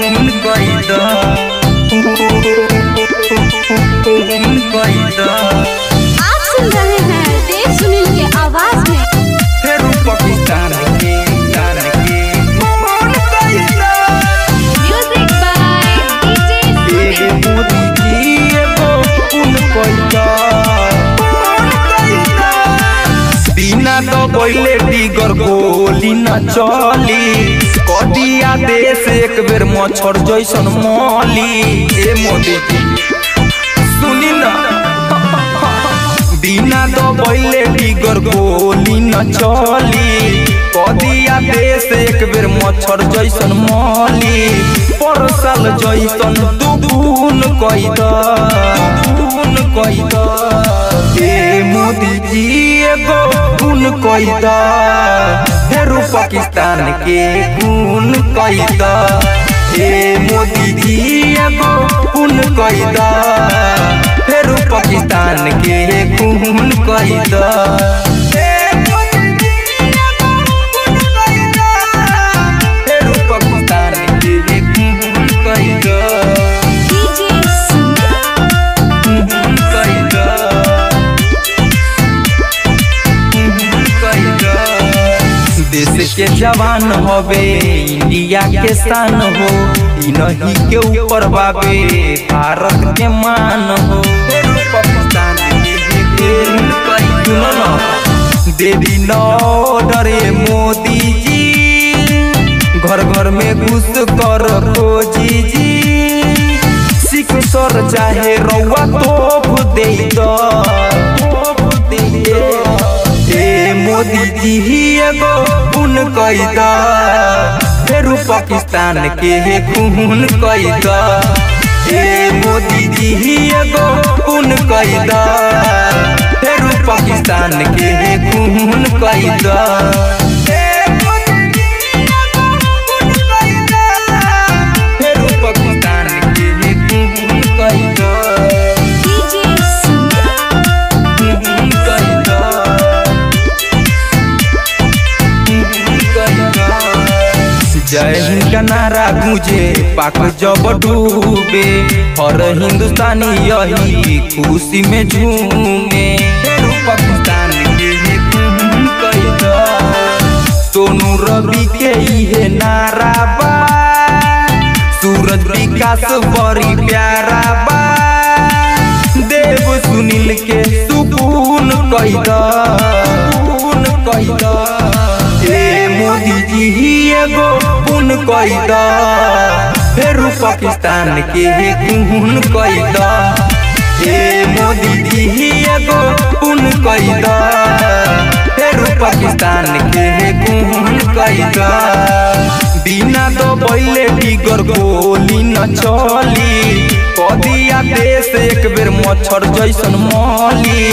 मन कैदा मन कैदा बिना तो बोले डिगर गोली न चली कदिया देश एक बेर मच्छर जैसन मौली ए मोदी जी सुनी ना बिना तो बोले डिगर गोली न चली कदिया देश एक बेर मच्छर जैसन मौली पर साल जैसन दुगुन कैद दुगुन कैद, फेरू पाकिस्तान के खून कैदा। हे मोदी जी, एगो गुण कैद, फेरू पाकिस्तान के खून कैद। के जवान हवे इंडिया के शान हो ई नहीं के ऊपर बाबे भारत के मान हो। देवी नौ डरे मोदी जी घर घर में घुस कर खोजी जी सिख सर चाहे रउआ तोप दे मोदी जी कैदा। फेरू पाकिस्तान के खून कैदा। ए मोदी जी ही एगो खून कैदा। फेरू पाकिस्तान के खून कैदा। जय हिंद का नारा गूंजे पाक जब डूबे। हर हिंदुस्तानी यही खुशी में झूमे। पाकिस्तान सोनू रवि के इहे नारा बा। सूरज विकास बड़ी प्यारा बा। देव सुनील के सुकून कैदा मोदी ही एगो खून कैदा। फेरू पाकिस्तान के खून कैदा। ए मोदी जी ही एगो खून कैदा। फेरू पाकिस्तान के खून कैदा। बिना तो बैले डिगर गोली न चली। कदिया देश एक बेर मच्छर जैसन मौली।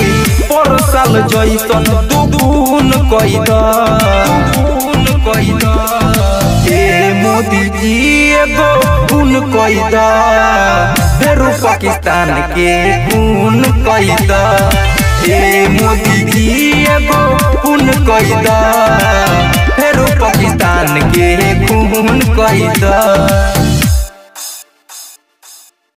पर साल जैसन दुगुन कैद। कैद फेरू पाकिस्तान के खून कैद हे मोदी जी एगो खून कैद फेरू पाकिस्तान के खून कैद